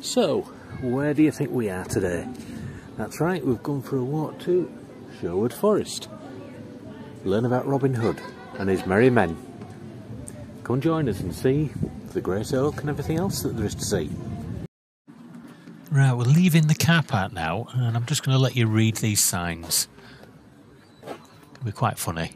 So, where do you think we are today? That's right, we've gone for a walk to Sherwood Forest. Learn about Robin Hood and his merry men. Come join us and see the Great Oak and everything else that there is to see. Right, we're leaving the car park now, and I'm just going to let you read these signs. It'll be quite funny.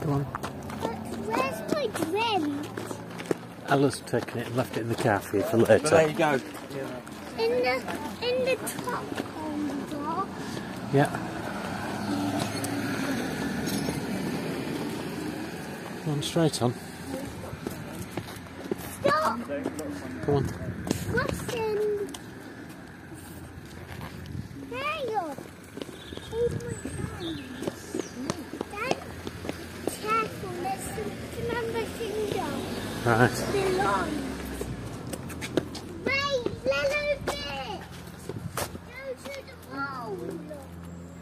Come on. Where's my drink? Ella's taken it and left it in the car for you for later. There you go. In the in the top holder. Yeah. Come on, straight on. Stop! Come on. What's in? There you go. Oh Hold my hands. Then, careful, there's something on my finger. Right. Belongs. Wait, little bit. Go to the wall.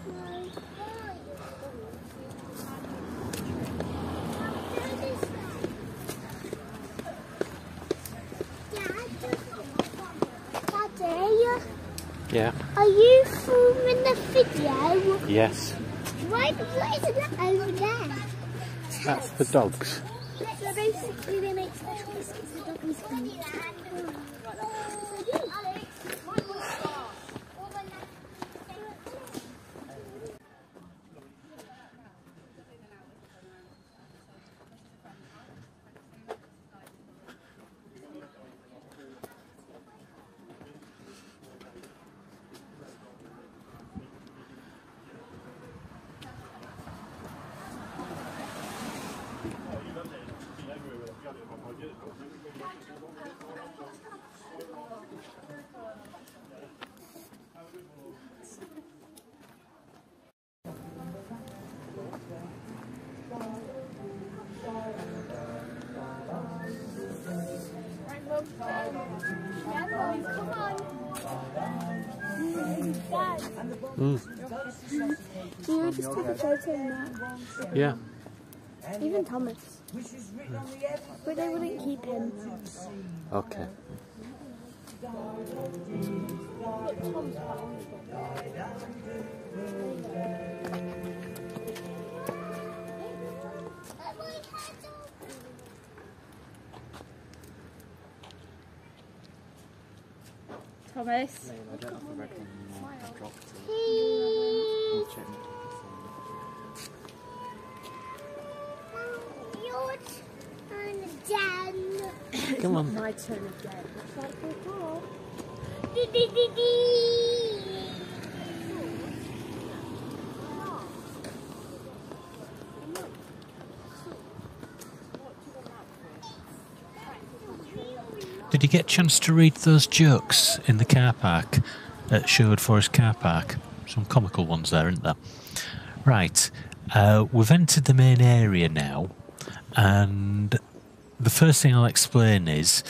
My boy. Go this way. Dad, Daddy, Yeah. are you filming the video? Yes. Why, what is that over there? The dogs. So basically they make special biscuits for Mm. Can I just take a photo now? Yeah. Even Thomas. But they wouldn't keep him. Okay. Thomas. Come on. My turn again. Like before. Dee dee dee dee. Did you get a chance to read those jokes in the car park at Sherwood Forest Car Park? Some comical ones there, aren't there? Right. Uh, we've entered the main area now, and the first thing I'll explain is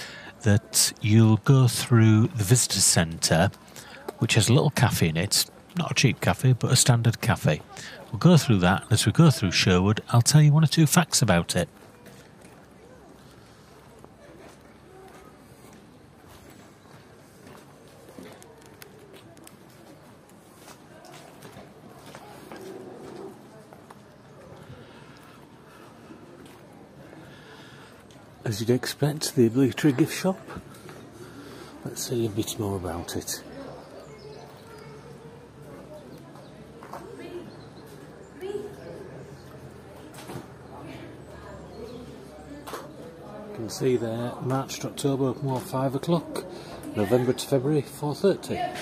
that you'll go through the visitor centre, which has a little cafe in it. Not a cheap cafe, but a standard cafe. We'll go through that, and as we go through Sherwood, I'll tell you one or two facts about it. as you'd expect, the obligatory gift shop. Let's see a bit more about it. You can see there, March to October, more 5 o'clock, November to February, 4.30.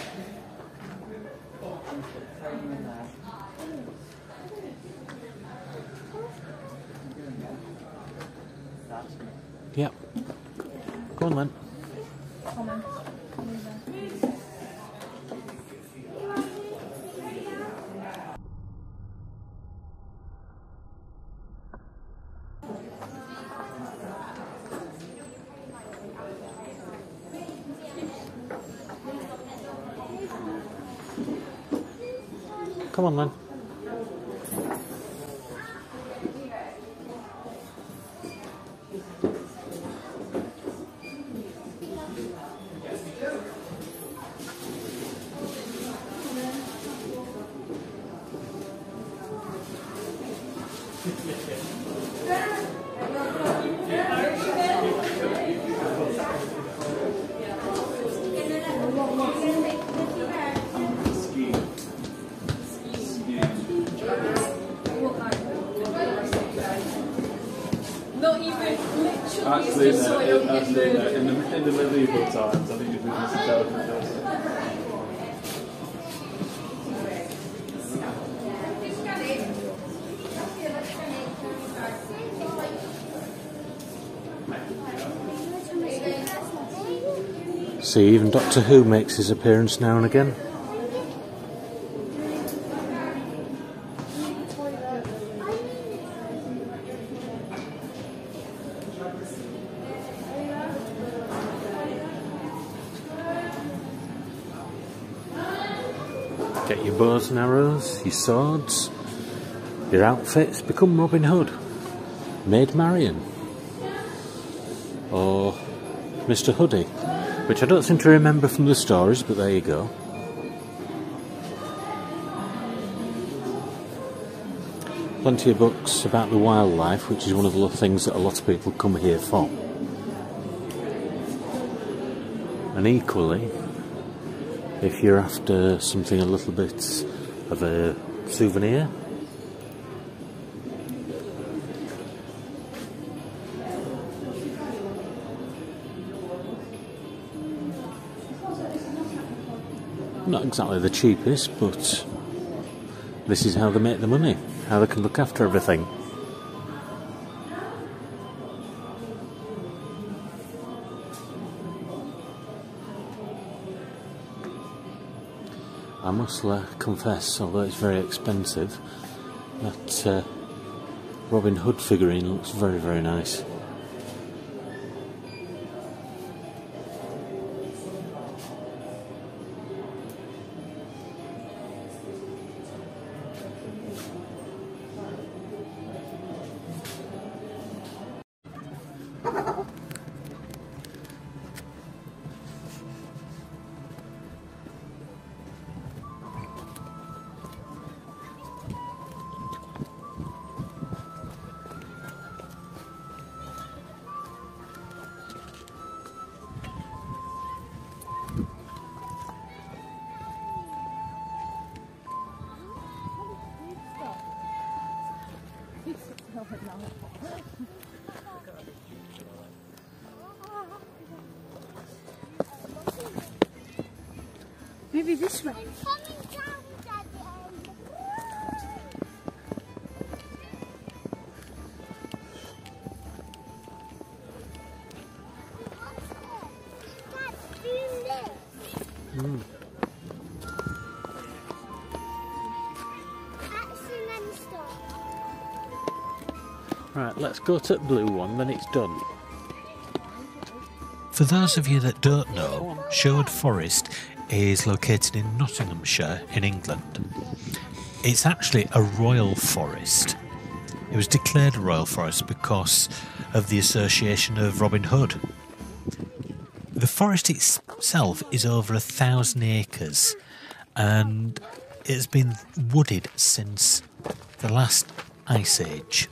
Actually, it's so I no, don't actually, no. In the, in the medieval times, I think it was intelligent. See, even Doctor Who makes his appearance now and again. Get your bows and arrows, your swords, your outfits, become Robin Hood. Maid Marian. Or Mr. Hoodie, which I don't seem to remember from the stories, but there you go. Plenty of books about the wildlife, which is one of the things that a lot of people come here for. And equally, if you're after something a little bit of a souvenir, exactly the cheapest, but this is how they make the money, how they can look after everything. I must uh, confess, although it's very expensive, that uh, Robin Hood figurine looks very, very nice. This. Action and. Right, let's go to the blue one, then it's done. For those of you that don't know, Sherwood Forest is located in Nottinghamshire in England. It's actually a royal forest. It was declared a royal forest because of the association of Robin Hood. The forest itself is over a thousand acres and it's been wooded since the last ice age.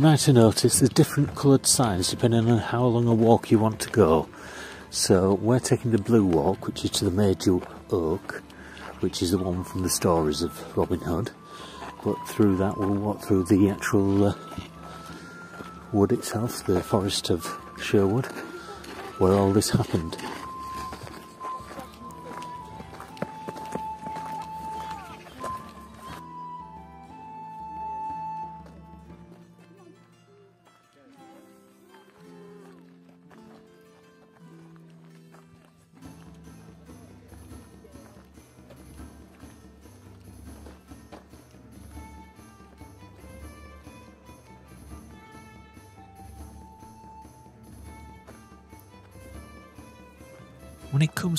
Might have noticed, there's different coloured signs depending on how long a walk you want to go. So we're taking the blue walk, which is to the Major Oak, which is the one from the stories of Robin Hood. But through that, we'll walk through the actual uh, wood itself, the forest of Sherwood, where all this happened.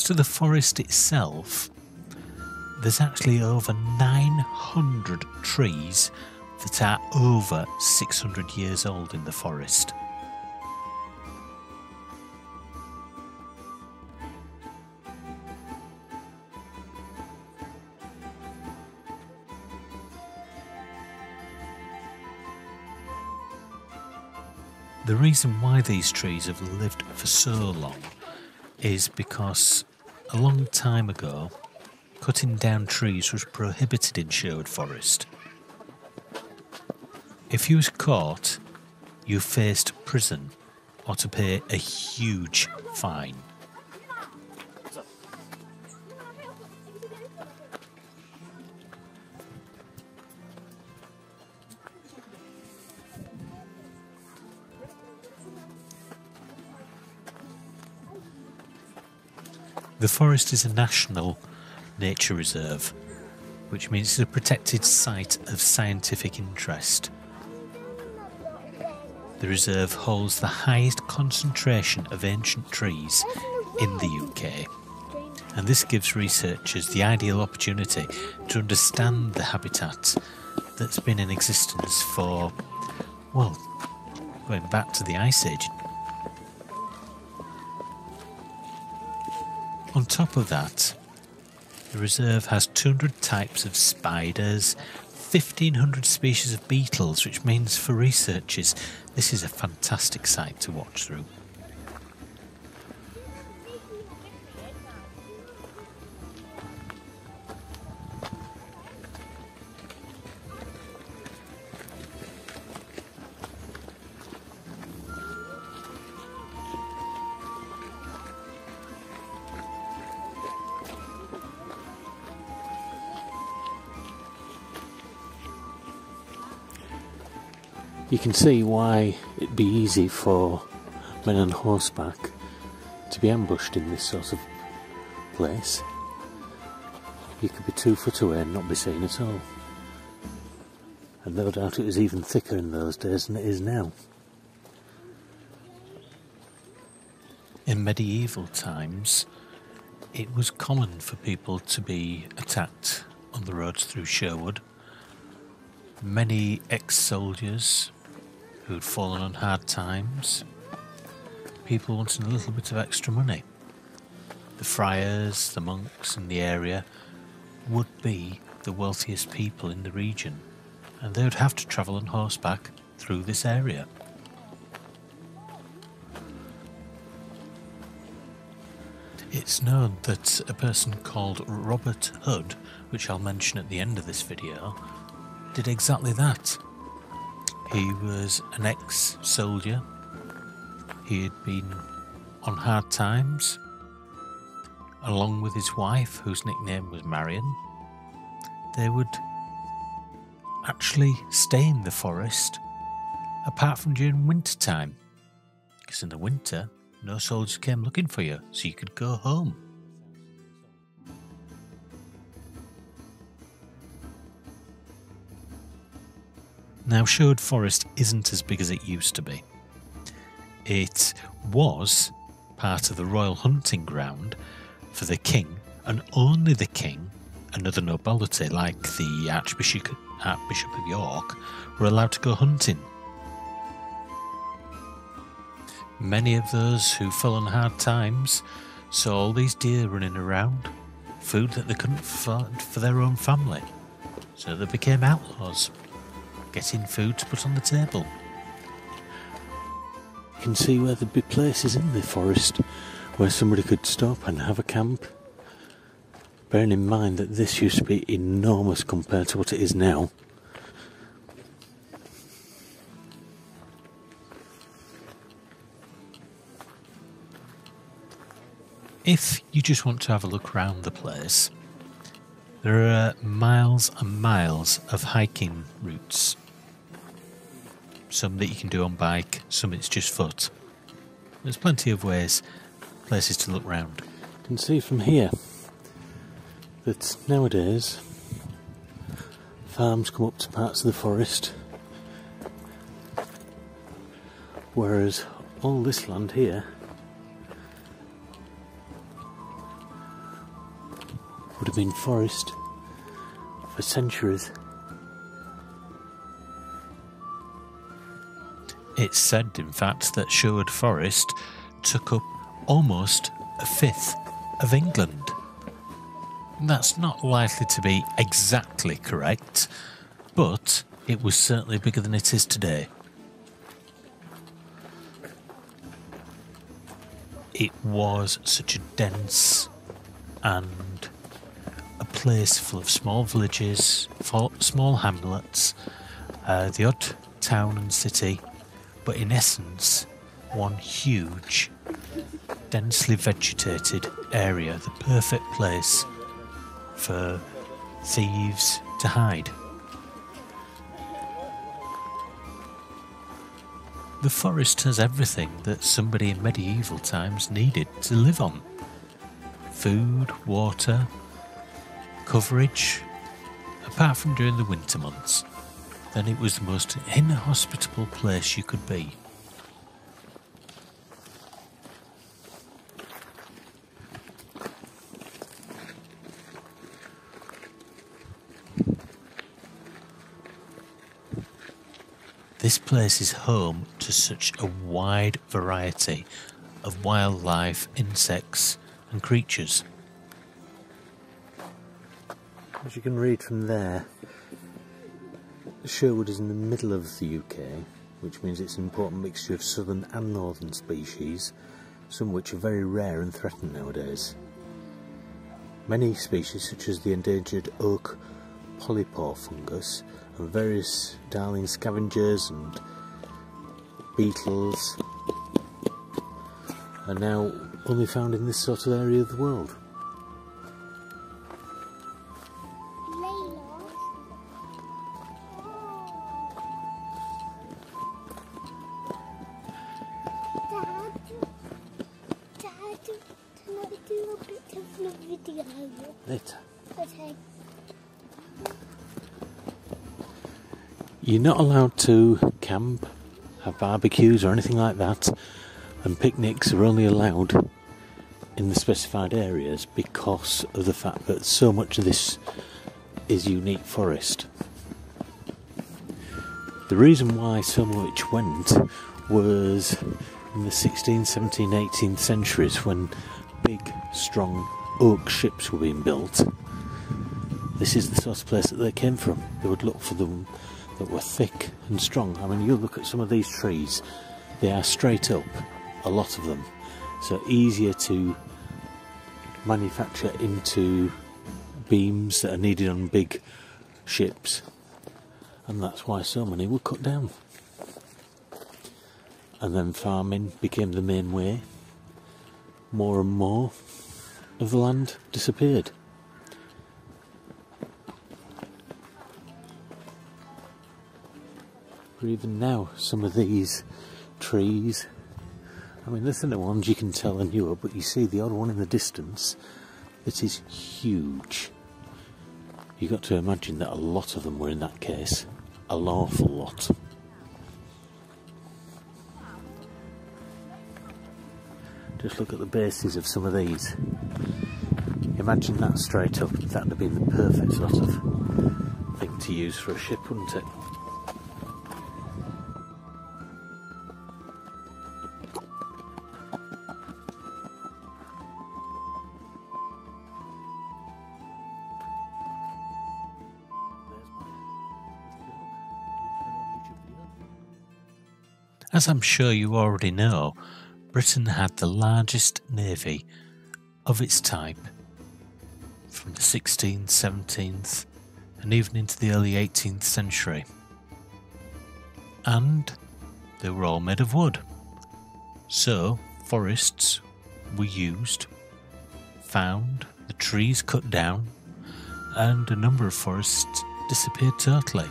Comes to the forest itself, there's actually over 900 trees that are over 600 years old in the forest. The reason why these trees have lived for so long is because a long time ago, cutting down trees was prohibited in Sherwood Forest. If you was caught, you faced prison or to pay a huge fine. The forest is a national nature reserve, which means it's a protected site of scientific interest. The reserve holds the highest concentration of ancient trees in the UK, and this gives researchers the ideal opportunity to understand the habitat that's been in existence for, well, going back to the Ice Age On top of that, the reserve has 200 types of spiders, 1500 species of beetles, which means for researchers this is a fantastic site to watch through. Can see why it'd be easy for men on horseback to be ambushed in this sort of place. You could be two foot away and not be seen at all. And no doubt it was even thicker in those days than it is now. In medieval times, it was common for people to be attacked on the roads through Sherwood. Many ex soldiers who'd fallen on hard times, people wanting a little bit of extra money. The friars, the monks in the area would be the wealthiest people in the region, and they would have to travel on horseback through this area. It's known that a person called Robert Hood, which I'll mention at the end of this video, did exactly that. He was an ex soldier. He had been on hard times, along with his wife, whose nickname was Marian. They would actually stay in the forest, apart from during winter time, because in the winter, no soldiers came looking for you, so you could go home. Now, Sherwood Forest isn't as big as it used to be. It was part of the royal hunting ground for the king, and only the king and other nobility, like the Archbishop, Archbishop of York, were allowed to go hunting. Many of those who fell on hard times saw all these deer running around, food that they couldn't find for their own family, so they became outlaws. Getting food to put on the table. You can see where there'd be places in the forest where somebody could stop and have a camp. Bearing in mind that this used to be enormous compared to what it is now. If you just want to have a look around the place, there are miles and miles of hiking routes. Some that you can do on bike, some it's just foot. There's plenty of ways, places to look round. You can see from here that nowadays farms come up to parts of the forest, whereas all this land here would have been forest for centuries. It's said, in fact, that Sherwood Forest took up almost a fifth of England. That's not likely to be exactly correct, but it was certainly bigger than it is today. It was such a dense and a place full of small villages, small hamlets, uh, the odd town and city, but in essence, one huge, densely vegetated area, the perfect place for thieves to hide. The forest has everything that somebody in medieval times needed to live on food, water, coverage, apart from during the winter months. Then it was the most inhospitable place you could be. This place is home to such a wide variety of wildlife, insects, and creatures. As you can read from there, Sherwood is in the middle of the UK, which means it's an important mixture of southern and northern species, some of which are very rare and threatened nowadays. Many species, such as the endangered oak polypore fungus and various darling scavengers and beetles, are now only found in this sort of area of the world. Not allowed to camp, have barbecues or anything like that, and picnics are only allowed in the specified areas because of the fact that so much of this is unique forest. The reason why so much went was in the 16th, 17th, 18th centuries when big, strong oak ships were being built. This is the sort of place that they came from. They would look for them that were thick and strong. I mean, you look at some of these trees, they are straight up, a lot of them. So easier to manufacture into beams that are needed on big ships. And that's why so many were cut down. And then farming became the main way. More and more of the land disappeared. But even now, some of these trees, I mean, listen to ones you can tell are newer, but you see the odd one in the distance that is huge. You've got to imagine that a lot of them were in that case a awful lot. Just look at the bases of some of these. Imagine that straight up, that would have been the perfect sort of thing to use for a ship, wouldn't it? As I'm sure you already know, Britain had the largest navy of its type from the 16th, 17th, and even into the early 18th century. And they were all made of wood. So, forests were used, found, the trees cut down, and a number of forests disappeared totally.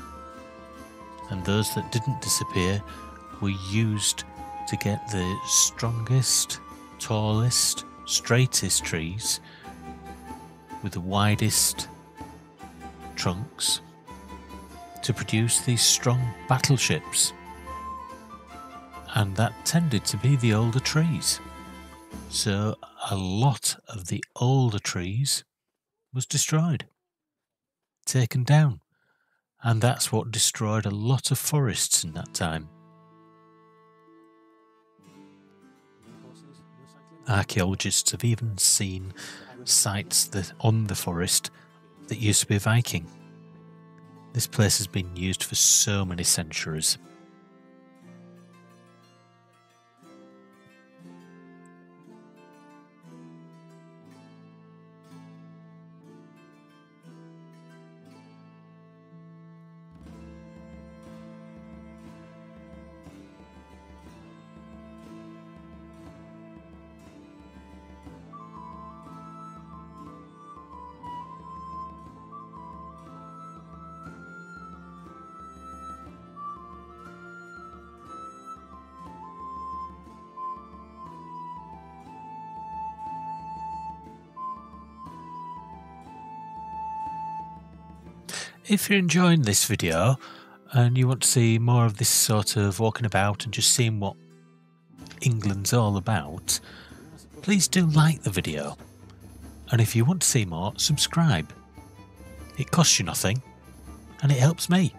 And those that didn't disappear were used to get the strongest, tallest, straightest trees with the widest trunks to produce these strong battleships. And that tended to be the older trees. So a lot of the older trees was destroyed, taken down. And that's what destroyed a lot of forests in that time. Archaeologists have even seen sites that on the forest that used to be Viking. This place has been used for so many centuries. If you're enjoying this video and you want to see more of this sort of walking about and just seeing what England's all about, please do like the video. And if you want to see more, subscribe. It costs you nothing and it helps me.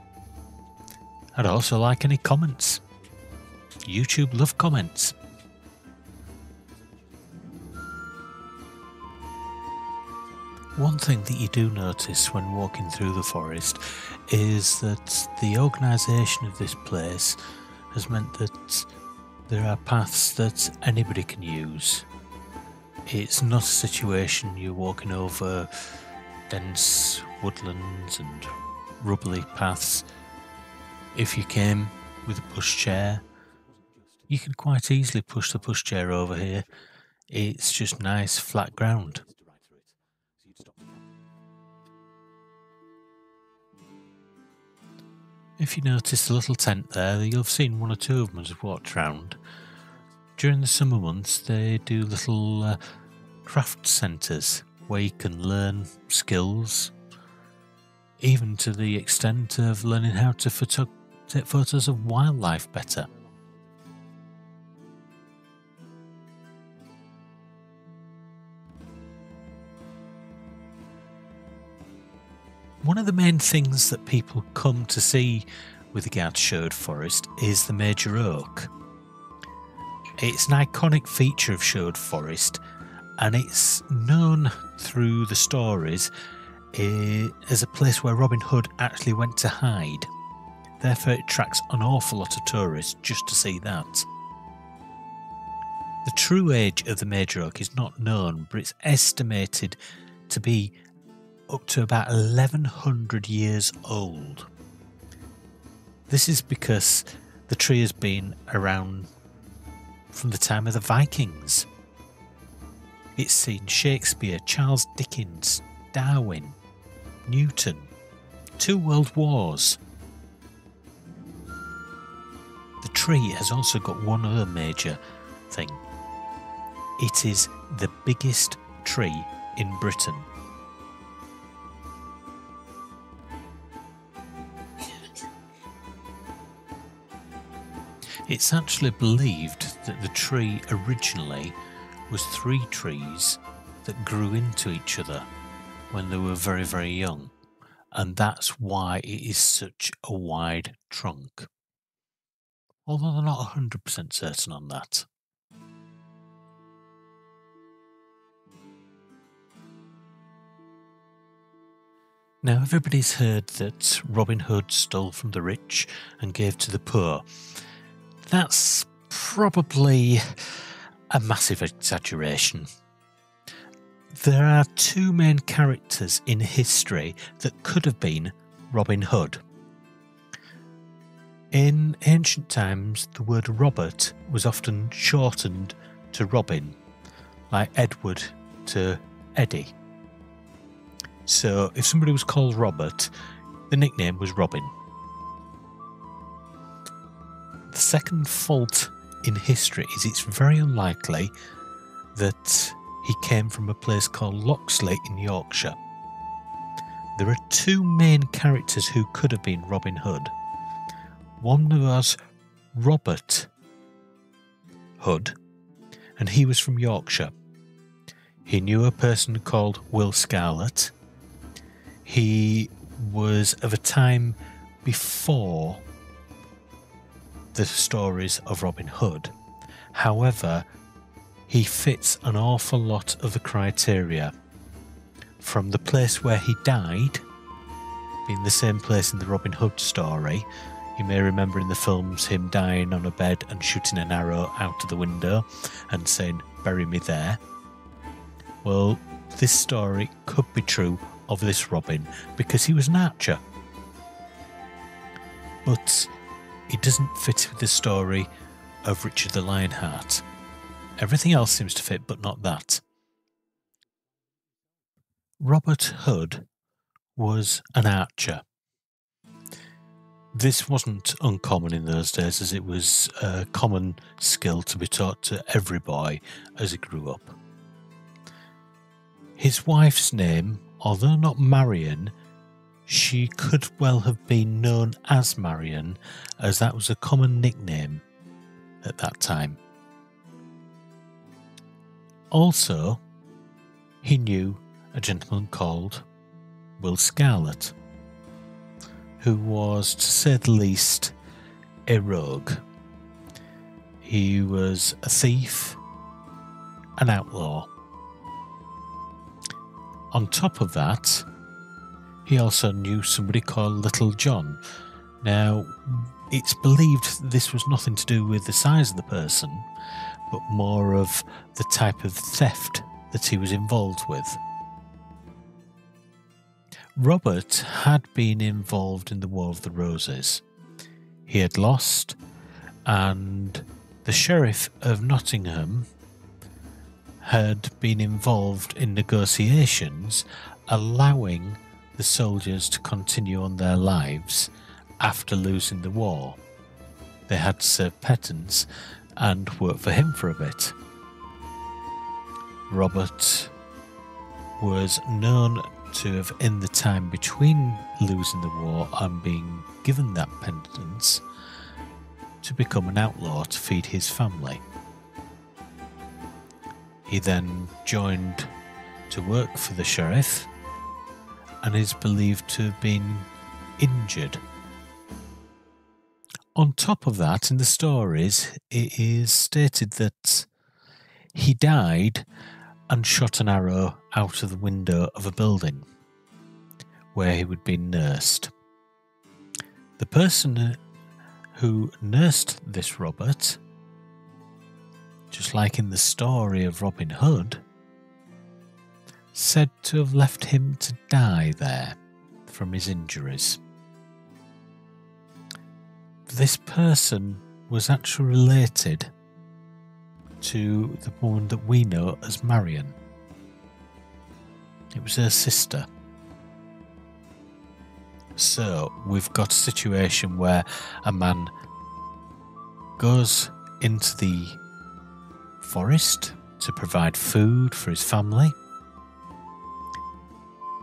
I'd also like any comments. YouTube love comments. One thing that you do notice when walking through the forest is that the organisation of this place has meant that there are paths that anybody can use. It's not a situation you're walking over dense woodlands and rubbly paths. If you came with a pushchair, you could quite easily push the pushchair over here. It's just nice flat ground. If you notice the little tent there, you'll have seen one or two of them as walked round. During the summer months, they do little uh, craft centres where you can learn skills, even to the extent of learning how to photo- take photos of wildlife better. One of the main things that people come to see with regard to Forest is the major oak. It's an iconic feature of Sherwood Forest and it's known through the stories eh, as a place where Robin Hood actually went to hide. Therefore, it attracts an awful lot of tourists just to see that. The true age of the major oak is not known, but it's estimated to be up to about 1100 years old. This is because the tree has been around from the time of the Vikings. It's seen Shakespeare, Charles Dickens, Darwin, Newton, two world wars. The tree has also got one other major thing. It is the biggest tree in Britain. It's actually believed that the tree originally was three trees that grew into each other when they were very, very young. And that's why it is such a wide trunk. Although they're not 100% certain on that. Now, everybody's heard that Robin Hood stole from the rich and gave to the poor. That's probably a massive exaggeration. There are two main characters in history that could have been Robin Hood. In ancient times, the word Robert was often shortened to Robin, like Edward to Eddie. So if somebody was called Robert, the nickname was Robin. The second fault in history is it's very unlikely that he came from a place called Loxley in Yorkshire. There are two main characters who could have been Robin Hood. One was Robert Hood, and he was from Yorkshire. He knew a person called Will Scarlet. He was of a time before the stories of Robin Hood. However, he fits an awful lot of the criteria. From the place where he died, being the same place in the Robin Hood story, you may remember in the films him dying on a bed and shooting an arrow out of the window and saying, Bury me there. Well, this story could be true of this Robin because he was an archer. But it doesn't fit with the story of Richard the Lionheart. Everything else seems to fit, but not that. Robert Hood was an archer. This wasn't uncommon in those days, as it was a common skill to be taught to every boy as he grew up. His wife's name, although not Marian, she could well have been known as Marian, as that was a common nickname at that time. Also, he knew a gentleman called Will Scarlet who was, to say the least, a rogue. He was a thief, an outlaw. On top of that, he also knew somebody called Little John. Now, it's believed this was nothing to do with the size of the person, but more of the type of theft that he was involved with. Robert had been involved in the War of the Roses. He had lost, and the Sheriff of Nottingham had been involved in negotiations allowing the soldiers to continue on their lives after losing the war. They had to serve penance and work for him for a bit. Robert was known to have, in the time between losing the war and being given that penance, to become an outlaw to feed his family. He then joined to work for the sheriff and is believed to have been injured. On top of that, in the stories, it is stated that he died and shot an arrow out of the window of a building where he would be nursed. The person who nursed this Robert, just like in the story of Robin Hood, said to have left him to die there from his injuries. This person was actually related to the woman that we know as Marian. It was her sister. So we've got a situation where a man goes into the forest to provide food for his family.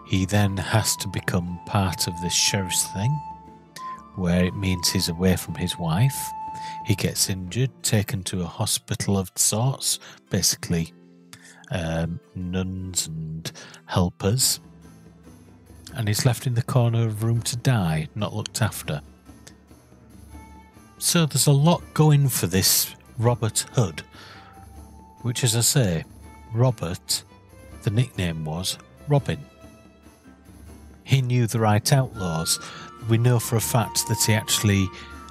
He then has to become part of this sheriff's thing, where it means he's away from his wife he gets injured, taken to a hospital of sorts, basically um, nuns and helpers, and he's left in the corner of a room to die, not looked after. So there's a lot going for this Robert Hood, which, as I say, Robert, the nickname was Robin. He knew the right outlaws. We know for a fact that he actually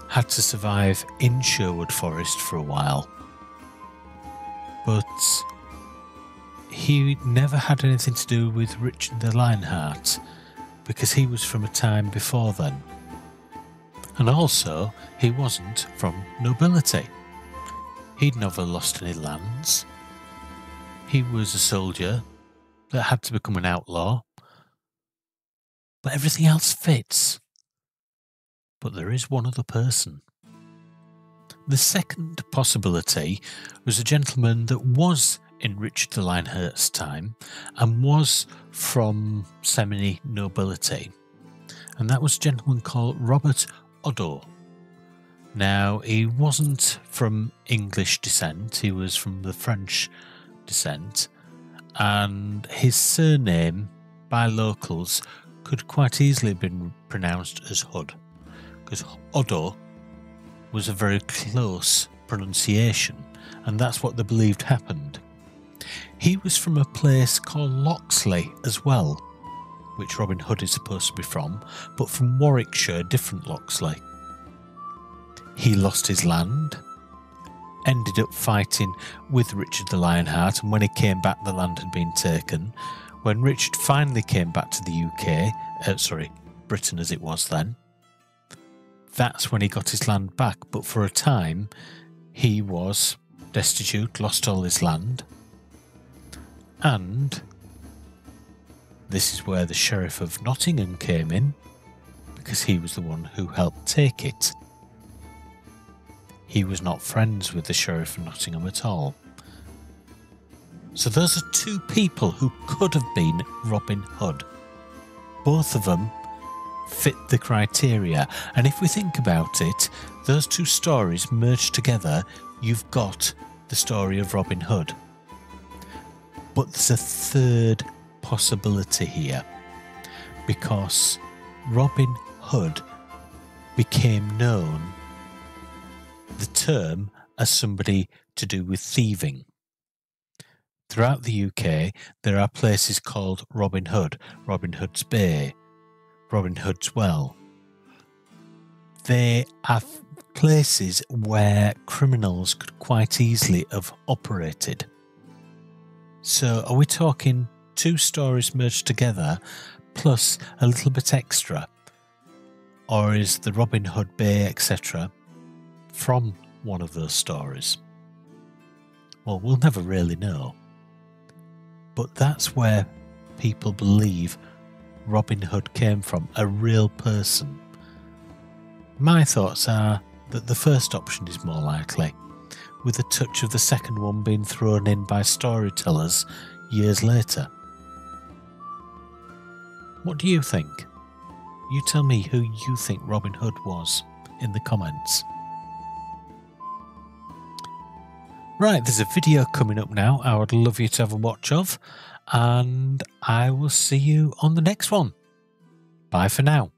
had to survive in Sherwood Forest for a while. But he never had anything to do with Richard the Lionheart because he was from a time before then. And also, he wasn't from nobility. He'd never lost any lands. He was a soldier that had to become an outlaw. But everything else fits. But there is one other person. The second possibility was a gentleman that was in Richard the Lionheart's time and was from semi nobility. And that was a gentleman called Robert Odo. Now, he wasn't from English descent, he was from the French descent, and his surname by locals could quite easily have been pronounced as Hood, because Odo was a very close pronunciation, and that's what they believed happened. He was from a place called Loxley as well, which Robin Hood is supposed to be from, but from Warwickshire, different Loxley. He lost his land, ended up fighting with Richard the Lionheart, and when he came back, the land had been taken. When Richard finally came back to the UK, uh, sorry, Britain as it was then, that's when he got his land back. But for a time, he was destitute, lost all his land, and this is where the Sheriff of Nottingham came in, because he was the one who helped take it. He was not friends with the Sheriff of Nottingham at all. So those are two people who could have been Robin Hood. Both of them fit the criteria, and if we think about it, those two stories merged together, you've got the story of Robin Hood. But there's a third possibility here because Robin Hood became known the term as somebody to do with thieving. Throughout the UK, there are places called Robin Hood, Robin Hood's Bay, Robin Hood's Well. They are places where criminals could quite easily have operated. So, are we talking two stories merged together plus a little bit extra? Or is the Robin Hood Bay, etc., from one of those stories? Well, we'll never really know. But that's where people believe Robin Hood came from a real person. My thoughts are that the first option is more likely, with a touch of the second one being thrown in by storytellers years later. What do you think? You tell me who you think Robin Hood was in the comments. Right, there's a video coming up now I would love you to have a watch of, and I will see you on the next one. Bye for now.